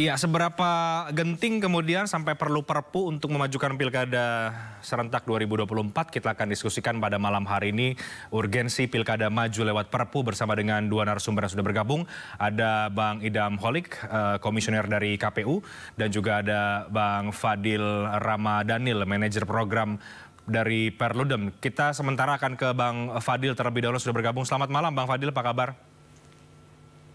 Iya, seberapa genting kemudian sampai perlu perpu untuk memajukan pilkada serentak 2024 kita akan diskusikan pada malam hari ini urgensi pilkada maju lewat perpu bersama dengan dua narasumber yang sudah bergabung. Ada Bang Idam Holik, uh, komisioner dari KPU, dan juga ada Bang Fadil Ramadhanil, manajer program dari Perludem. Kita sementara akan ke Bang Fadil terlebih dahulu sudah bergabung. Selamat malam Bang Fadil, apa kabar?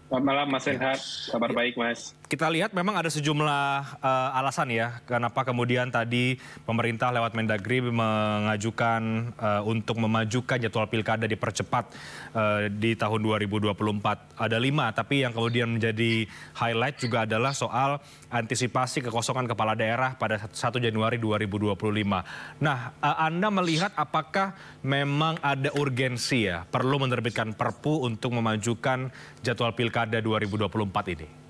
Selamat malam Mas Renhat, kabar baik Mas kita lihat memang ada sejumlah uh, alasan ya kenapa kemudian tadi pemerintah lewat Mendagri mengajukan uh, untuk memajukan jadwal pilkada dipercepat uh, di tahun 2024. Ada lima, tapi yang kemudian menjadi highlight juga adalah soal antisipasi kekosongan kepala daerah pada 1 Januari 2025. Nah, uh, Anda melihat apakah memang ada urgensi ya perlu menerbitkan perpu untuk memajukan jadwal pilkada 2024 ini?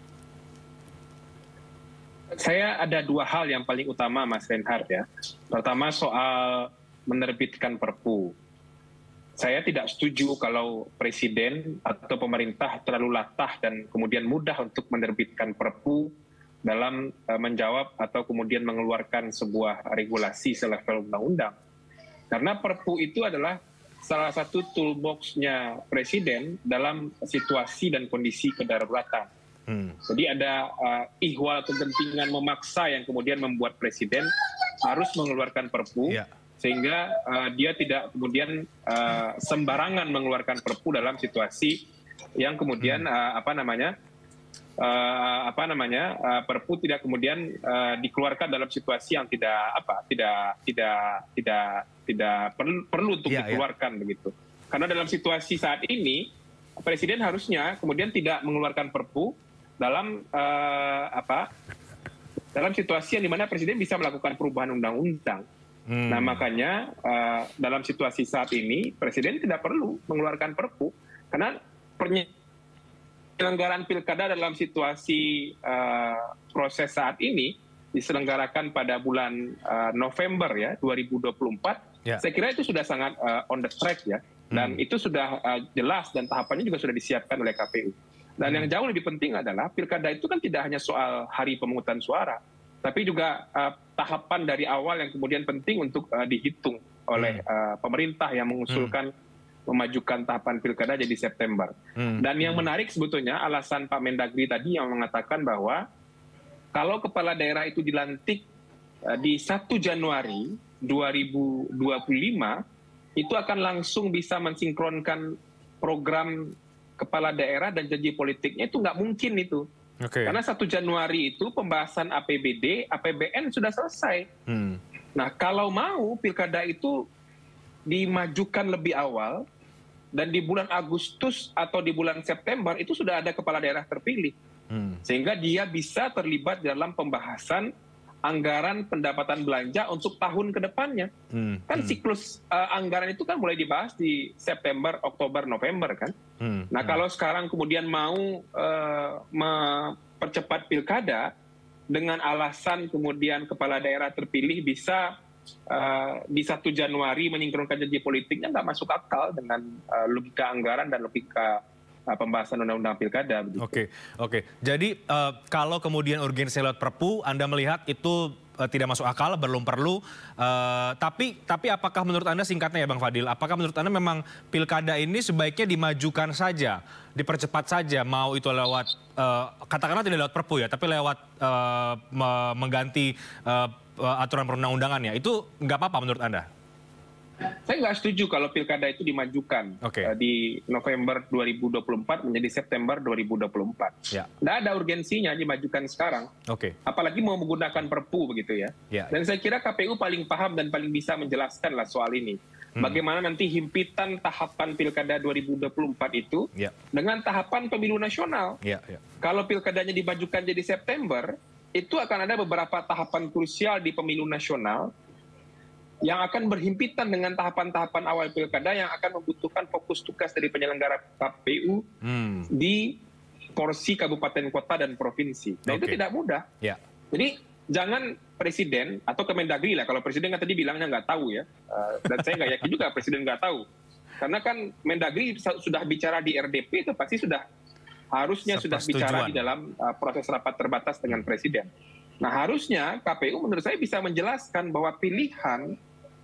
Saya ada dua hal yang paling utama Mas Reinhardt ya. Pertama soal menerbitkan perpu. Saya tidak setuju kalau presiden atau pemerintah terlalu latah dan kemudian mudah untuk menerbitkan perpu dalam uh, menjawab atau kemudian mengeluarkan sebuah regulasi selevel undang-undang. Karena perpu itu adalah salah satu toolbox-nya presiden dalam situasi dan kondisi kedaruratan Hmm. Jadi ada uh, ihwal kegentingan memaksa yang kemudian membuat presiden harus mengeluarkan perpu yeah. sehingga uh, dia tidak kemudian uh, sembarangan mengeluarkan perpu dalam situasi yang kemudian hmm. uh, apa namanya uh, apa namanya uh, perpu tidak kemudian uh, dikeluarkan dalam situasi yang tidak apa tidak tidak tidak tidak perlu, perlu untuk yeah, ya. dikeluarkan yeah. begitu karena dalam situasi saat ini presiden harusnya kemudian tidak mengeluarkan perpu dalam uh, apa dalam situasi yang di mana presiden bisa melakukan perubahan undang-undang. Hmm. Nah makanya uh, dalam situasi saat ini presiden tidak perlu mengeluarkan perpu karena penyelenggaraan pilkada dalam situasi uh, proses saat ini diselenggarakan pada bulan uh, November ya 2024. Yeah. Saya kira itu sudah sangat uh, on the track ya dan hmm. itu sudah uh, jelas dan tahapannya juga sudah disiapkan oleh KPU. Dan yang hmm. jauh lebih penting adalah pilkada itu kan tidak hanya soal hari pemungutan suara, tapi juga uh, tahapan dari awal yang kemudian penting untuk uh, dihitung oleh uh, pemerintah yang mengusulkan hmm. memajukan tahapan pilkada jadi September. Hmm. Dan yang menarik sebetulnya alasan Pak Mendagri tadi yang mengatakan bahwa kalau kepala daerah itu dilantik uh, di 1 Januari 2025 itu akan langsung bisa mensinkronkan program kepala daerah dan janji politiknya itu nggak mungkin itu. Okay. Karena satu Januari itu pembahasan APBD, APBN sudah selesai. Hmm. Nah kalau mau pilkada itu dimajukan lebih awal dan di bulan Agustus atau di bulan September itu sudah ada kepala daerah terpilih. Hmm. Sehingga dia bisa terlibat dalam pembahasan anggaran pendapatan belanja untuk tahun ke depannya. Hmm. Kan hmm. siklus uh, anggaran itu kan mulai dibahas di September, Oktober, November kan. Hmm. Nah hmm. kalau sekarang kemudian mau uh, mempercepat pilkada dengan alasan kemudian kepala daerah terpilih bisa uh, di 1 Januari menyingkronkan janji politiknya nggak masuk akal dengan uh, logika anggaran dan logika pembahasan undang-undang pilkada. Oke, oke. Okay. Jadi uh, kalau kemudian urgensi lewat Perpu, Anda melihat itu uh, tidak masuk akal, belum perlu. Uh, tapi tapi apakah menurut Anda singkatnya ya Bang Fadil, apakah menurut Anda memang pilkada ini sebaiknya dimajukan saja, dipercepat saja, mau itu lewat uh, katakanlah tidak lewat Perpu ya, tapi lewat uh, mengganti uh, aturan perundang-undangannya, itu nggak apa-apa menurut Anda? Saya nggak setuju kalau pilkada itu dimajukan okay. uh, eh, di November 2024 menjadi September 2024. Ya. Nggak ada urgensinya dimajukan sekarang. Okay. Apalagi mau menggunakan perpu begitu ya. ya. Dan saya kira KPU paling paham dan paling bisa menjelaskan lah soal ini. Hmm. Bagaimana nanti himpitan tahapan pilkada 2024 itu ya. dengan tahapan pemilu nasional. Ya, ya. Kalau pilkadanya dimajukan jadi September, itu akan ada beberapa tahapan krusial di pemilu nasional yang akan berhimpitan dengan tahapan-tahapan awal pilkada yang akan membutuhkan fokus tugas dari penyelenggara KPU hmm. di porsi kabupaten kota dan provinsi. Nah okay. itu tidak mudah. Yeah. Jadi jangan presiden atau Kemendagri lah kalau presiden kan tadi bilangnya nggak tahu ya uh, dan saya nggak yakin juga presiden nggak tahu karena kan Mendagri sudah bicara di RDP itu pasti sudah harusnya sudah bicara di dalam uh, proses rapat terbatas dengan presiden. Nah harusnya KPU menurut saya bisa menjelaskan bahwa pilihan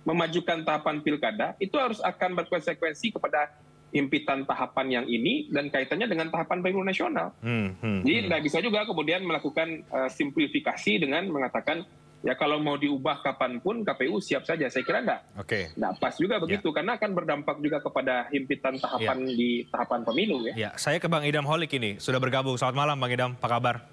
memajukan tahapan pilkada itu harus akan berkonsekuensi kepada impitan tahapan yang ini dan kaitannya dengan tahapan pemilu nasional. Hmm, hmm, Jadi tidak hmm. bisa juga kemudian melakukan uh, simplifikasi dengan mengatakan ya kalau mau diubah kapan pun KPU siap saja. Saya kira enggak. Oke. Okay. Enggak pas juga ya. begitu ya. karena akan berdampak juga kepada himpitan tahapan ya. di tahapan pemilu ya. Ya, saya ke Bang Idam Holik ini sudah bergabung. Selamat malam Bang Idam, apa kabar?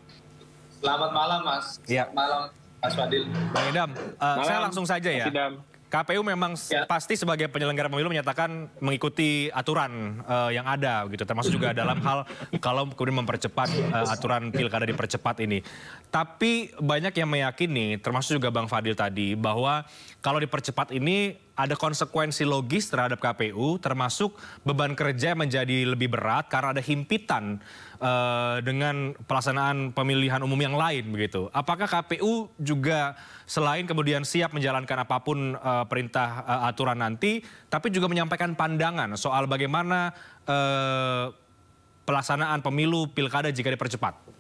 Selamat malam Mas. Ya. Selamat malam Mas Fadil. Bang Idam, uh, saya langsung saja ya. Idam. KPU memang ya. pasti sebagai penyelenggara pemilu menyatakan mengikuti aturan uh, yang ada gitu termasuk juga dalam hal kalau kemudian mempercepat uh, aturan pilkada dipercepat ini. Tapi banyak yang meyakini termasuk juga Bang Fadil tadi bahwa kalau dipercepat ini ada konsekuensi logis terhadap KPU termasuk beban kerja menjadi lebih berat karena ada himpitan uh, dengan pelaksanaan pemilihan umum yang lain begitu. Apakah KPU juga selain kemudian siap menjalankan apa pun uh, perintah uh, aturan nanti, tapi juga menyampaikan pandangan soal bagaimana uh, pelaksanaan pemilu pilkada jika dipercepat?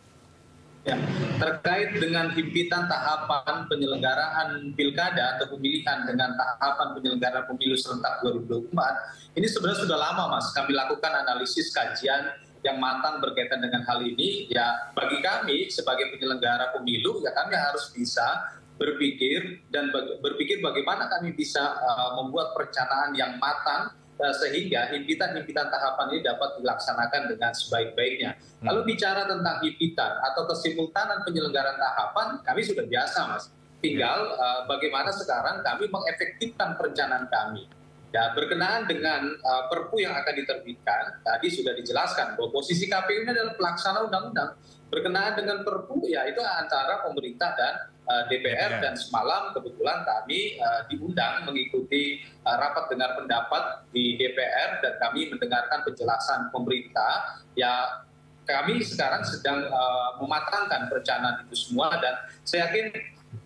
Ya, terkait dengan himpitan tahapan penyelenggaraan pilkada atau pemilihan dengan tahapan penyelenggaraan pemilu serentak 2024, ini sebenarnya sudah lama Mas, kami lakukan analisis kajian yang matang berkaitan dengan hal ini ya bagi kami sebagai penyelenggara pemilu ya kami harus bisa berpikir dan berpikir bagaimana kami bisa uh, membuat perencanaan yang matang uh, sehingga himpitan-himpitan tahapan ini dapat dilaksanakan dengan sebaik-baiknya. Hmm. Lalu bicara tentang himpitan atau kesimultanan penyelenggaraan tahapan, kami sudah biasa, Mas. Tinggal uh, bagaimana sekarang kami mengefektifkan perencanaan kami. Ya, berkenaan dengan uh, perpu yang akan diterbitkan, tadi sudah dijelaskan bahwa posisi KPU ini adalah pelaksana undang-undang. Berkenaan dengan perpu, ya itu antara pemerintah dan uh, DPR, dan semalam kebetulan kami uh, diundang mengikuti uh, rapat dengar pendapat di DPR dan kami mendengarkan penjelasan pemerintah. Ya, kami sekarang sedang uh, mematangkan perencanaan itu semua dan saya yakin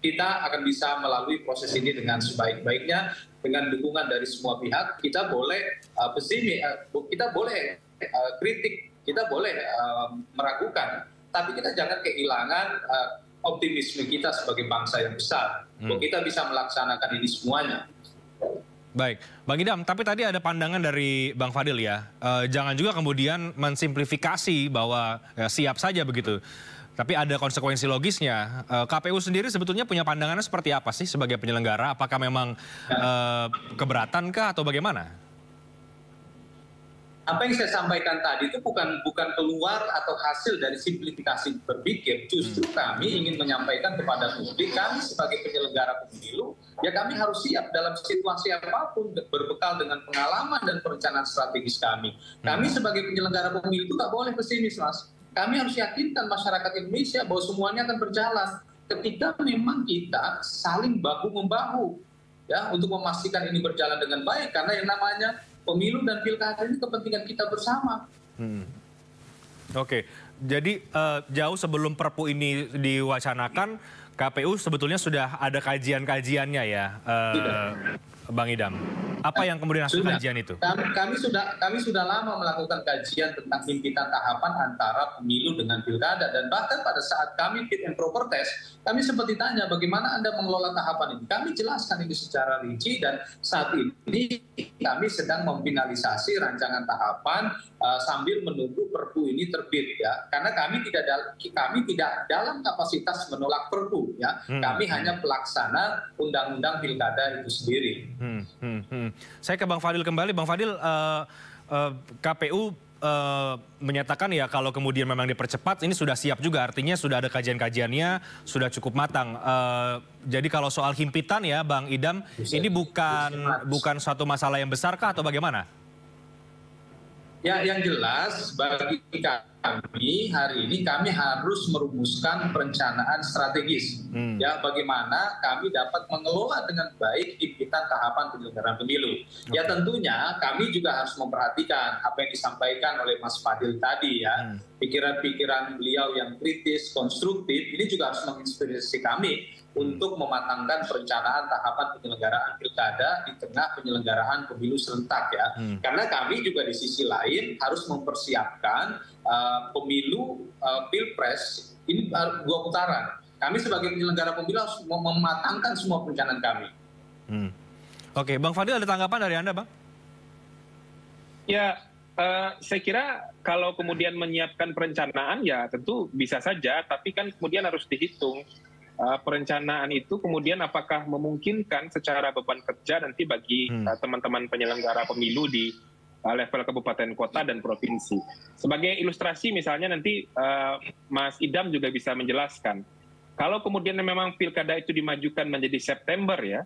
kita akan bisa melalui proses ini dengan sebaik-baiknya dengan dukungan dari semua pihak kita boleh uh, pesimis uh, kita boleh uh, kritik kita boleh uh, meragukan. Tapi kita jangan kehilangan uh, optimisme kita sebagai bangsa yang besar. Hmm. bahwa kita bisa melaksanakan ini semuanya. Baik, Bang Idam, tapi tadi ada pandangan dari Bang Fadil ya, uh, jangan juga kemudian mensimplifikasi bahwa ya, siap saja begitu. Tapi ada konsekuensi logisnya. Eh, KPU sendiri sebetulnya punya pandangannya seperti apa sih sebagai penyelenggara? Apakah memang uh, keberatan kah atau bagaimana? Apa yang saya sampaikan tadi itu bukan bukan keluar atau hasil dari simplifikasi berpikir. Justru hmm. kami ingin menyampaikan kepada publik kami sebagai penyelenggara pemilu, ya kami harus siap dalam situasi apa pun berbekal dengan pengalaman dan perencanaan strategis kami. Kami hmm. sebagai penyelenggara pemilu itu nggak boleh pesimis, mas kami harus yakinkan masyarakat Indonesia bahwa semuanya akan berjalan ketika memang kita saling bahu membahu ya untuk memastikan ini berjalan dengan baik karena yang namanya pemilu dan pilkada ini kepentingan kita bersama. Hmm. Oke, jadi uh, jauh sebelum Perpu ini diwacanakan, KPU sebetulnya sudah ada kajian-kajiannya ya, uh, Bang Idam. Apa yang kemudian hasil sudah, kajian itu? Kami, kami sudah kami sudah lama melakukan kajian tentang himpitan tahapan antara pemilu dengan pilkada dan bahkan pada saat kami fit and proper test, kami sempat ditanya bagaimana anda mengelola tahapan ini. Kami jelaskan ini secara rinci dan saat ini kami sedang memfinalisasi rancangan tahapan uh, sambil menunggu Perpu ini terbit ya. Karena kami tidak kami tidak dalam kapasitas menolak Perpu ya. Hmm. Kami hanya pelaksana undang-undang pilkada itu sendiri. Hmm, hmm, hmm. Saya ke Bang Fadil kembali. Bang Fadil, uh, eh, uh, eh, KPU uh, eh, menyatakan ya kalau kemudian memang dipercepat, ini sudah siap juga. Artinya sudah ada kajian-kajiannya, sudah cukup matang. Uh, jadi kalau soal himpitan ya, Bang Idam, bisa, ini bukan bisa. bukan suatu masalah yang besar kah atau bagaimana? Ya, yang jelas bagi kami hari ini kami harus merumuskan perencanaan strategis. Hmm. Ya, bagaimana kami dapat mengelola dengan baik himpitan tahapan penyelenggaraan pemilu. Okay. Ya, tentunya kami juga harus memperhatikan apa yang disampaikan oleh Mas Fadil tadi ya. Hmm. Pikiran-pikiran beliau yang kritis, konstruktif ini juga harus menginspirasi kami untuk mematangkan perencanaan tahapan penyelenggaraan pilkada di tengah penyelenggaraan pemilu serentak ya. Hmm. Karena kami juga di sisi lain harus mempersiapkan uh, pemilu uh, pilpres ini dua putaran. Kami sebagai penyelenggara pemilu harus mematangkan semua perencanaan kami. Hmm. Oke, Bang Fadil ada tanggapan dari Anda, Bang? Ya, uh, saya kira kalau kemudian menyiapkan perencanaan ya tentu bisa saja, tapi kan kemudian harus dihitung perencanaan itu kemudian apakah memungkinkan secara beban kerja nanti bagi hmm. uh, teman-teman penyelenggara pemilu di uh, level kabupaten kota dan provinsi. Sebagai ilustrasi misalnya nanti uh, Mas Idam juga bisa menjelaskan kalau kemudian memang pilkada itu dimajukan menjadi September ya,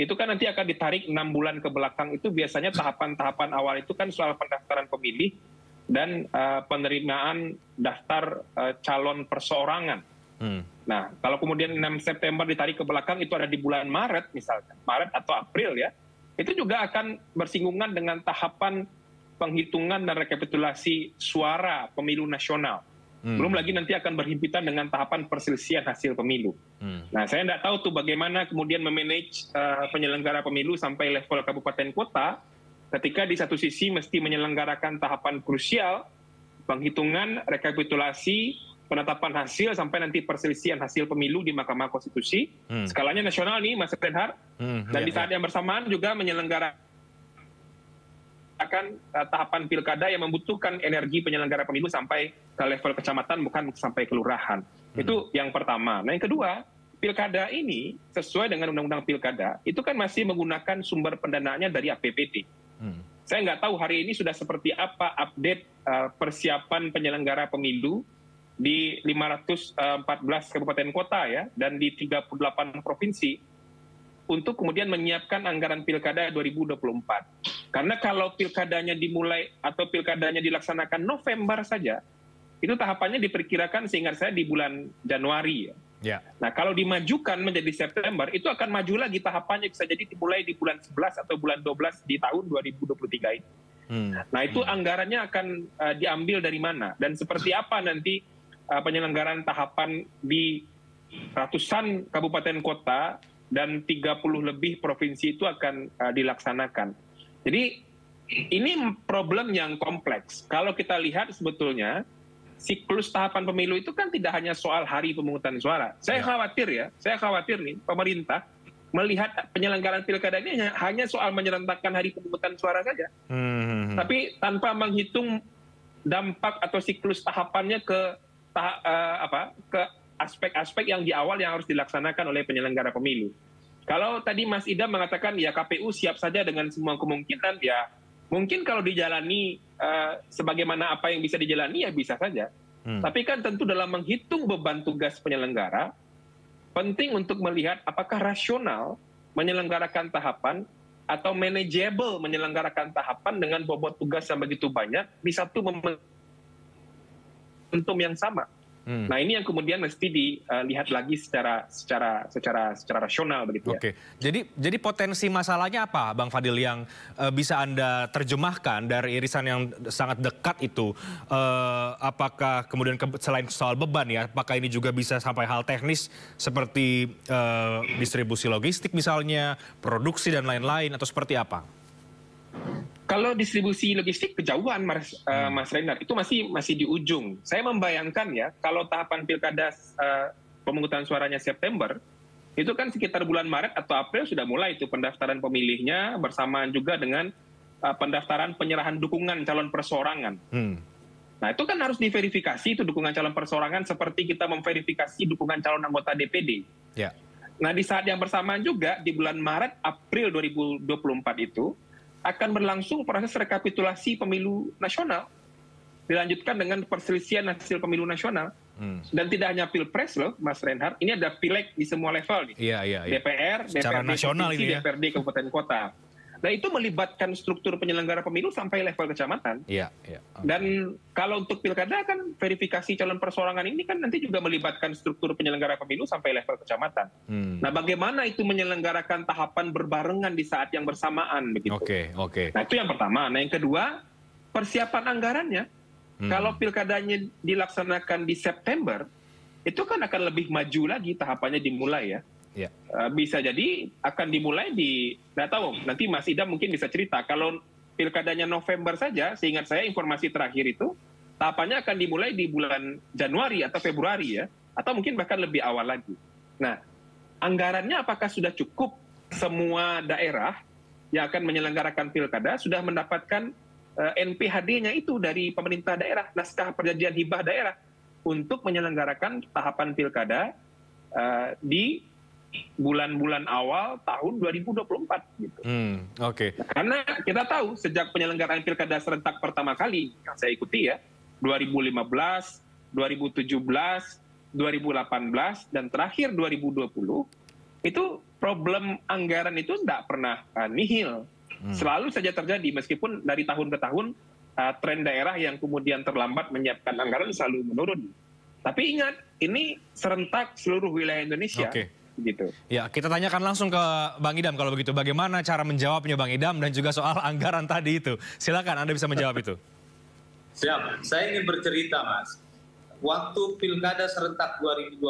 itu kan nanti akan ditarik enam bulan ke belakang itu biasanya tahapan-tahapan awal itu kan soal pendaftaran pemilih dan uh, penerimaan daftar uh, calon perseorangan. Hmm. Nah, kalau kemudian 6 September ditarik ke belakang itu ada di bulan Maret misalnya, Maret atau April ya, itu juga akan bersinggungan dengan tahapan penghitungan dan rekapitulasi suara pemilu nasional. Hmm. Belum lagi nanti akan berhimpitan dengan tahapan perselisihan hasil pemilu. Hmm. Nah, saya tidak tahu tuh bagaimana kemudian memanage uh, penyelenggara pemilu sampai level kabupaten kota, ketika di satu sisi mesti menyelenggarakan tahapan krusial, penghitungan, rekapitulasi, penetapan hasil sampai nanti perselisihan hasil pemilu di Mahkamah Konstitusi. Hmm. Skalanya nasional nih, Mas Reinhardt. Hmm, Dan ya, di saat ya. yang bersamaan juga menyelenggarakan akan uh, tahapan pilkada yang membutuhkan energi penyelenggara pemilu sampai ke level kecamatan bukan sampai kelurahan. Hmm. Itu yang pertama. Nah yang kedua, pilkada ini sesuai dengan undang-undang pilkada itu kan masih menggunakan sumber pendanaannya dari APBD. Hmm. Saya nggak tahu hari ini sudah seperti apa update uh, persiapan penyelenggara pemilu di 514 kabupaten kota ya dan di 38 provinsi untuk kemudian menyiapkan anggaran pilkada 2024. Karena kalau pilkadanya dimulai atau pilkadanya dilaksanakan November saja, itu tahapannya diperkirakan sehingga saya di bulan Januari ya. Ya. Nah kalau dimajukan menjadi September itu akan maju lagi tahapannya bisa jadi dimulai di bulan 11 atau bulan 12 di tahun 2023 ini. Hmm. Nah itu hmm. anggarannya akan uh, diambil dari mana dan seperti apa nanti uh, penyelenggaraan tahapan di ratusan kabupaten kota dan 30 lebih provinsi itu akan uh, dilaksanakan. Jadi ini problem yang kompleks. Kalau kita lihat sebetulnya siklus tahapan pemilu itu kan tidak hanya soal hari pemungutan suara. Saya ya. khawatir ya, saya khawatir nih pemerintah melihat penyelenggaraan pilkada ini hanya soal menyerentakkan hari pemungutan suara saja. Hmm. Tapi tanpa menghitung dampak atau siklus tahapannya ke eh, apa ke aspek-aspek yang di awal yang harus dilaksanakan oleh penyelenggara pemilu. Kalau tadi Mas Idam mengatakan ya KPU siap saja dengan semua kemungkinan ya mungkin kalau dijalani uh, sebagaimana apa yang bisa dijalani ya bisa saja. Hmm. Tapi kan tentu dalam menghitung beban tugas penyelenggara penting untuk melihat apakah rasional menyelenggarakan tahapan atau manageable menyelenggarakan tahapan dengan bobot tugas yang begitu banyak di satu momentum yang sama. Hmm. Nah ini yang kemudian mesti dilihat lagi secara secara secara secara rasional begitu ya. Oke. Jadi jadi potensi masalahnya apa, Bang Fadil yang uh, bisa anda terjemahkan dari irisan yang sangat dekat itu? Uh, apakah kemudian ke, selain soal beban ya, apakah ini juga bisa sampai hal teknis seperti uh, distribusi logistik misalnya, produksi dan lain-lain atau seperti apa? Kalau distribusi logistik kejauhan Mas, uh, Mas Renard itu masih masih di ujung. Saya membayangkan ya kalau tahapan pilkada uh, pemungutan suaranya September itu kan sekitar bulan Maret atau April sudah mulai itu pendaftaran pemilihnya bersamaan juga dengan uh, pendaftaran penyerahan dukungan calon persorangan. Hmm. Nah itu kan harus diverifikasi itu dukungan calon persorangan seperti kita memverifikasi dukungan calon anggota DPD. Yeah. Nah di saat yang bersamaan juga di bulan Maret April 2024 itu akan berlangsung proses rekapitulasi pemilu nasional dilanjutkan dengan perselisihan hasil pemilu nasional hmm. dan tidak hanya pilpres loh Mas Reinhardt ini ada pileg di semua level nih iya, iya, iya. DPR Secara DPRD nasional ini ya. DPRD kabupaten kota Nah itu melibatkan struktur penyelenggara pemilu sampai level kecamatan. Iya. iya. Okay. Dan kalau untuk pilkada kan verifikasi calon persorangan ini kan nanti juga melibatkan struktur penyelenggara pemilu sampai level kecamatan. Hmm. Nah bagaimana itu menyelenggarakan tahapan berbarengan di saat yang bersamaan begitu? Oke okay, oke. Okay. Nah itu yang pertama. Nah yang kedua persiapan anggarannya. Hmm. Kalau pilkadanya dilaksanakan di September, itu kan akan lebih maju lagi tahapannya dimulai ya. Ya. Uh, bisa jadi akan dimulai di, nggak tahu, nanti Mas Idam mungkin bisa cerita. Kalau pilkadanya November saja, seingat saya informasi terakhir itu, tahapannya akan dimulai di bulan Januari atau Februari ya, atau mungkin bahkan lebih awal lagi. Nah, anggarannya apakah sudah cukup semua daerah yang akan menyelenggarakan pilkada sudah mendapatkan uh, eh, NPHD-nya itu dari pemerintah daerah, naskah perjanjian hibah daerah untuk menyelenggarakan tahapan pilkada uh, di bulan-bulan awal tahun 2024 gitu. Hmm, Oke. Okay. Karena kita tahu sejak penyelenggaraan pilkada serentak pertama kali yang saya ikuti ya 2015, 2017, 2018 dan terakhir 2020 itu problem anggaran itu tidak pernah uh, nihil. Hmm. Selalu saja terjadi meskipun dari tahun ke tahun uh, tren daerah yang kemudian terlambat menyiapkan anggaran selalu menurun. Tapi ingat, ini serentak seluruh wilayah Indonesia. Okay gitu. Ya, kita tanyakan langsung ke Bang Idam kalau begitu. Bagaimana cara menjawabnya Bang Idam dan juga soal anggaran tadi itu. Silakan Anda bisa menjawab itu. Siap. Saya ingin bercerita, Mas waktu pilkada serentak 2020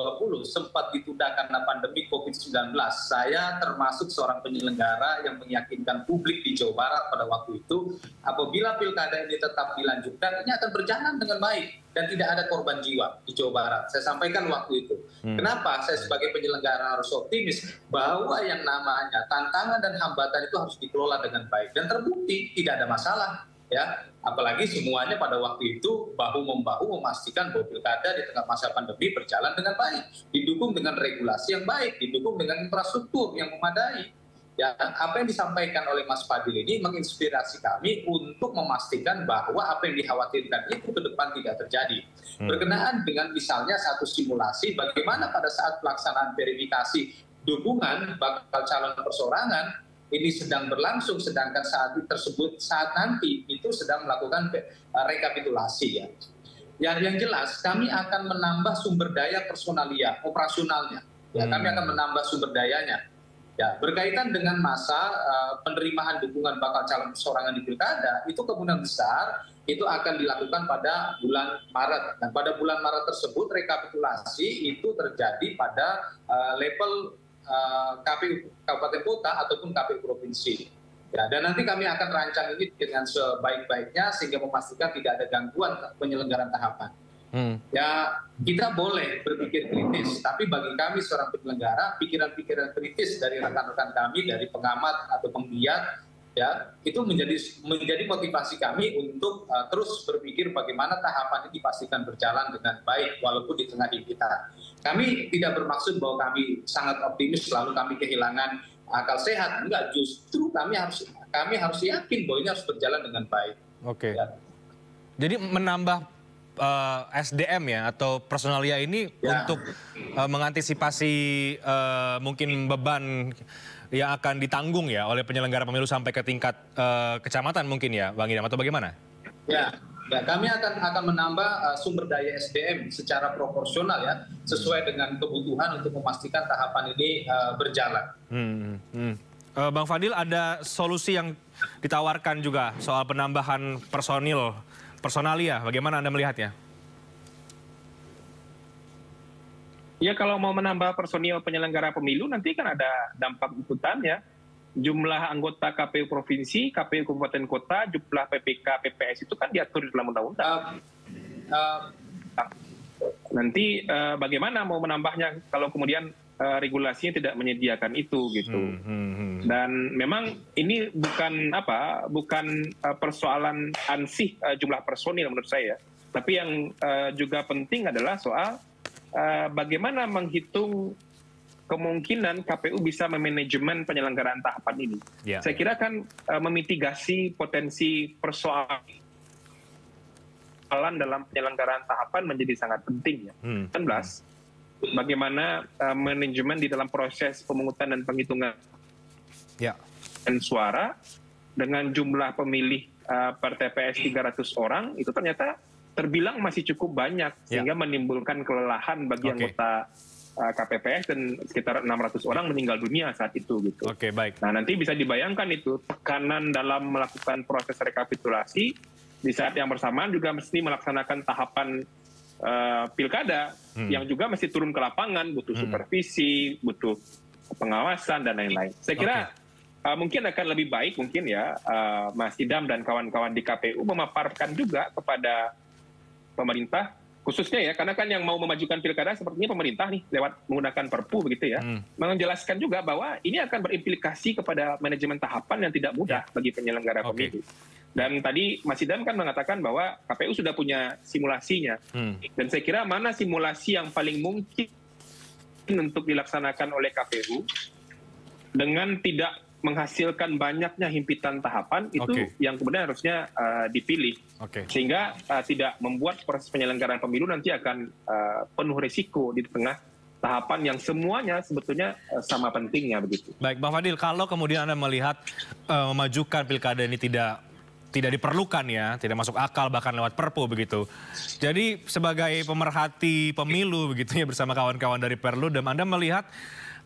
sempat ditunda karena pandemi COVID-19. Saya termasuk seorang penyelenggara yang meyakinkan publik di Jawa Barat pada waktu itu, apabila pilkada ini tetap dilanjutkan, ini akan berjalan dengan baik dan tidak ada korban jiwa di Jawa Barat. Saya sampaikan waktu itu. Hmm. Kenapa? Saya sebagai penyelenggara harus optimis bahwa yang namanya tantangan dan hambatan itu harus dikelola dengan baik dan terbukti tidak ada masalah ya. Apalagi semuanya pada waktu itu bahu membahu memastikan bahwa pilkada di tengah masa pandemi berjalan dengan baik didukung dengan regulasi yang baik didukung dengan infrastruktur yang memadai. Ya apa yang disampaikan oleh Mas Fadil ini menginspirasi kami untuk memastikan bahwa apa yang dikhawatirkan itu ke depan tidak terjadi. Hmm. berkenaan dengan misalnya satu simulasi bagaimana pada saat pelaksanaan verifikasi dukungan bakal calon persorangan ini sedang berlangsung sedangkan saat tersebut saat nanti itu sedang melakukan uh, rekapitulasi ya. Yang yang jelas kami akan menambah sumber daya personalia operasionalnya. Ya, hmm. kami akan menambah sumber dayanya. Ya, berkaitan dengan masa uh, penerimaan dukungan bakal calon persorangan di pilkada, itu kemungkinan besar itu akan dilakukan pada bulan Maret. Dan pada bulan Maret tersebut rekapitulasi itu terjadi pada uh, level Eh, KPU Kabupaten Kota ataupun KPU Provinsi. Ya, dan nanti kami akan rancang ini dengan sebaik-baiknya sehingga memastikan tidak ada gangguan penyelenggaraan tahapan. Hmm. Ya, kita boleh berpikir kritis, tapi bagi kami seorang penyelenggara, pikiran-pikiran kritis dari rekan-rekan kami, dari pengamat atau penggiat, ya itu menjadi menjadi motivasi kami untuk uh, terus berpikir bagaimana tahapan ini dipastikan berjalan dengan baik walaupun di tengah kita. Kami tidak bermaksud bahwa kami sangat optimis selalu kami kehilangan akal sehat, enggak justru kami harus kami harus yakin bahwa ini harus berjalan dengan baik. Oke. Okay. Ya. Jadi menambah uh, eh, SDM ya atau personalia ini ya. untuk uh, mengantisipasi uh, mungkin beban yang akan ditanggung ya oleh penyelenggara pemilu sampai ke tingkat uh, kecamatan mungkin ya, Bang Idam atau bagaimana? Ya, ya kami akan akan menambah uh, sumber daya SDM secara proporsional ya, sesuai dengan kebutuhan untuk memastikan tahapan ini uh, berjalan. Hmm, hmm. Uh, Bang Fadil ada solusi yang ditawarkan juga soal penambahan personil personalia, bagaimana anda melihatnya? Ya kalau mau menambah personil penyelenggara pemilu nanti kan ada dampak ikutan ya. Jumlah anggota KPU provinsi, KPU kabupaten kota, jumlah PPK, PPS itu kan diatur di dalam undang-undang. Uh, uh, nanti uh, bagaimana mau menambahnya kalau kemudian uh, regulasinya tidak menyediakan itu gitu. Hmm, hmm, hmm. Dan memang ini bukan apa, bukan uh, persoalan ansih uh, jumlah personil menurut saya, tapi yang uh, juga penting adalah soal bagaimana menghitung kemungkinan KPU bisa memanajemen penyelenggaraan tahapan ini. Yeah. Saya kira kan uh, memitigasi potensi persoalan dalam penyelenggaraan tahapan menjadi sangat penting ya. Hmm. 19 bagaimana uh, manajemen di dalam proses pemungutan dan penghitungan yeah. dan suara dengan jumlah pemilih uh, per TPS 300 orang itu ternyata terbilang masih cukup banyak ya. sehingga menimbulkan kelelahan bagi okay. anggota uh, KPPS dan sekitar 600 orang meninggal dunia saat itu gitu. Oke, okay, baik. Nah, nanti bisa dibayangkan itu tekanan dalam melakukan proses rekapitulasi di saat yang bersamaan juga mesti melaksanakan tahapan uh, pilkada hmm. yang juga mesti turun ke lapangan, butuh hmm. supervisi, butuh pengawasan dan lain-lain. Saya kira okay. uh, mungkin akan lebih baik mungkin ya uh, Mas Idam dan kawan-kawan di KPU memaparkan juga kepada pemerintah khususnya ya karena kan yang mau memajukan pilkada sepertinya pemerintah nih lewat menggunakan perpu begitu ya hmm. menjelaskan juga bahwa ini akan berimplikasi kepada manajemen tahapan yang tidak mudah ya. bagi penyelenggara okay. pemilu dan tadi Mas Idam kan mengatakan bahwa KPU sudah punya simulasinya hmm. dan saya kira mana simulasi yang paling mungkin untuk dilaksanakan oleh KPU dengan tidak menghasilkan banyaknya himpitan tahapan itu okay. yang kemudian harusnya uh, dipilih okay. sehingga uh, tidak membuat proses penyelenggaraan pemilu nanti akan uh, penuh risiko di tengah tahapan yang semuanya sebetulnya uh, sama pentingnya begitu. Baik, Bang Fadil, kalau kemudian Anda melihat uh, memajukan pilkada ini tidak tidak diperlukan ya, tidak masuk akal bahkan lewat perpu begitu. Jadi sebagai pemerhati pemilu begitu ya bersama kawan-kawan dari Perludem, Anda melihat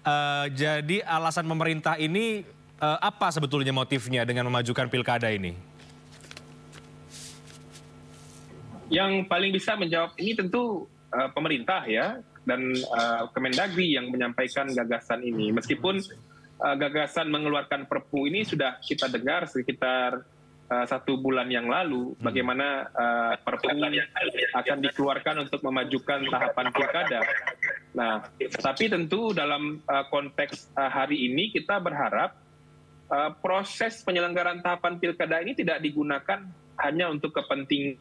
uh, jadi alasan pemerintah ini uh, apa sebetulnya motifnya dengan memajukan pilkada ini? Yang paling bisa menjawab ini tentu uh, pemerintah ya dan uh, Kemendagri yang menyampaikan gagasan ini. Meskipun uh, gagasan mengeluarkan Perpu ini sudah kita dengar sekitar uh, satu bulan yang lalu, hmm. bagaimana uh, Perpu akan dikeluarkan untuk memajukan tahapan pilkada. Nah, tapi tentu dalam uh, konteks uh, hari ini kita berharap proses penyelenggaraan tahapan pilkada ini tidak digunakan hanya untuk kepentingan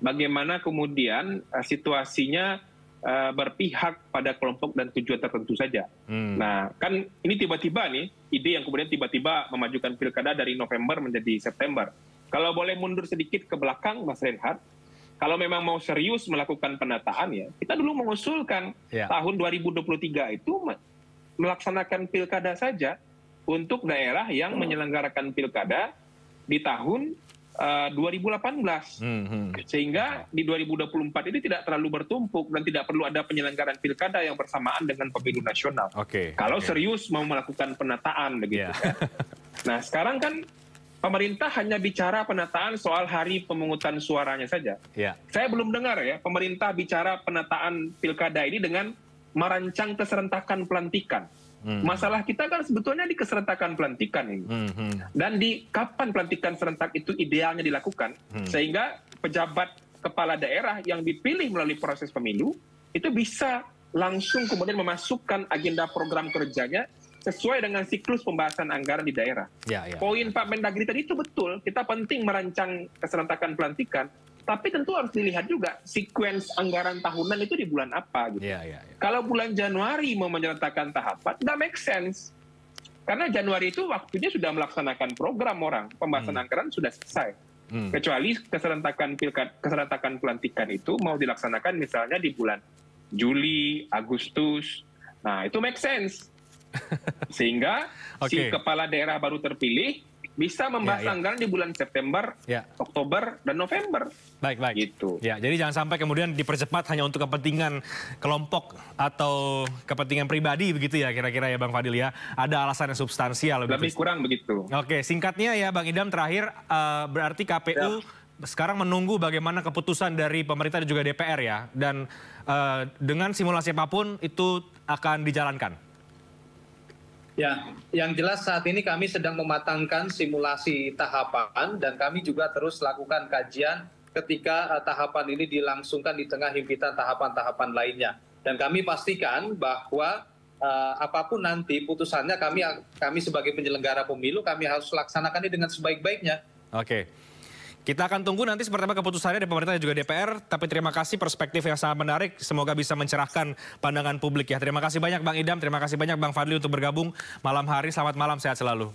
bagaimana kemudian uh, situasinya uh, berpihak pada kelompok dan tujuan tertentu saja. Hmm. Nah, kan ini tiba-tiba nih ide yang kemudian tiba-tiba memajukan pilkada dari November menjadi September. Kalau boleh mundur sedikit ke belakang, Mas Reinhardt, kalau memang mau serius melakukan penataan ya, kita dulu mengusulkan yeah. tahun 2023 itu melaksanakan pilkada saja untuk daerah yang menyelenggarakan pilkada di tahun uh, 2018. Hmm, hmm. Sehingga di 2024 ini tidak terlalu bertumpuk dan tidak perlu ada penyelenggaraan pilkada yang bersamaan dengan pemilu nasional. Okay, Kalau okay. serius mau melakukan penataan begitu. Yeah. Ya. Nah, sekarang kan pemerintah hanya bicara penataan soal hari pemungutan suaranya saja. Yeah. Saya belum dengar ya pemerintah bicara penataan pilkada ini dengan merancang keserentakan pelantikan. Hmm. Masalah kita kan sebetulnya di keserentakan pelantikan ini. Hmm. hmm. Dan di kapan pelantikan serentak itu idealnya dilakukan, hmm. sehingga pejabat kepala daerah yang dipilih melalui proses pemilu itu bisa langsung kemudian memasukkan agenda program kerjanya sesuai dengan siklus pembahasan anggaran di daerah. Ya, ya. Poin Pak Mendagri tadi itu betul, kita penting merancang keserentakan pelantikan, tapi tentu harus dilihat juga sequence anggaran tahunan itu di bulan apa gitu. Yeah, yeah, yeah. Kalau bulan Januari mau menyertakan tahapan, nggak make sense. Karena Januari itu waktunya sudah melaksanakan program orang, pembahasan hmm. anggaran sudah selesai. Hmm. Kecuali keserentakan pilkad, keserentakan pelantikan itu mau dilaksanakan misalnya di bulan Juli, Agustus. Nah, itu make sense. Sehingga okay. si kepala daerah baru terpilih bisa membahas ya, ya. anggaran di bulan September, ya. Oktober, dan November. Baik, baik. Gitu. Ya, jadi jangan sampai kemudian dipercepat hanya untuk kepentingan kelompok atau kepentingan pribadi begitu ya kira-kira ya Bang Fadil ya. Ada alasan yang substansial. Lebih begitu. kurang begitu. Oke, singkatnya ya Bang Idam terakhir uh, berarti KPU ya. sekarang menunggu bagaimana keputusan dari pemerintah dan juga DPR ya. Dan uh, dengan simulasi apa pun itu akan dijalankan. Ya, yang jelas saat ini kami sedang mematangkan simulasi tahapan dan kami juga terus lakukan kajian ketika uh, tahapan ini dilangsungkan di tengah himpitan tahapan-tahapan lainnya. Dan kami pastikan bahwa uh, apa pun nanti putusannya kami kami sebagai penyelenggara pemilu kami harus laksanakan ini dengan sebaik-baiknya. Oke. Kita akan tunggu nanti seperti apa keputusannya dari pemerintah dan juga DPR. Tapi terima kasih perspektif yang sangat menarik. Semoga bisa mencerahkan pandangan publik ya. Terima kasih banyak Bang Idam, terima kasih banyak Bang Fadli untuk bergabung malam hari. Selamat malam, sehat selalu.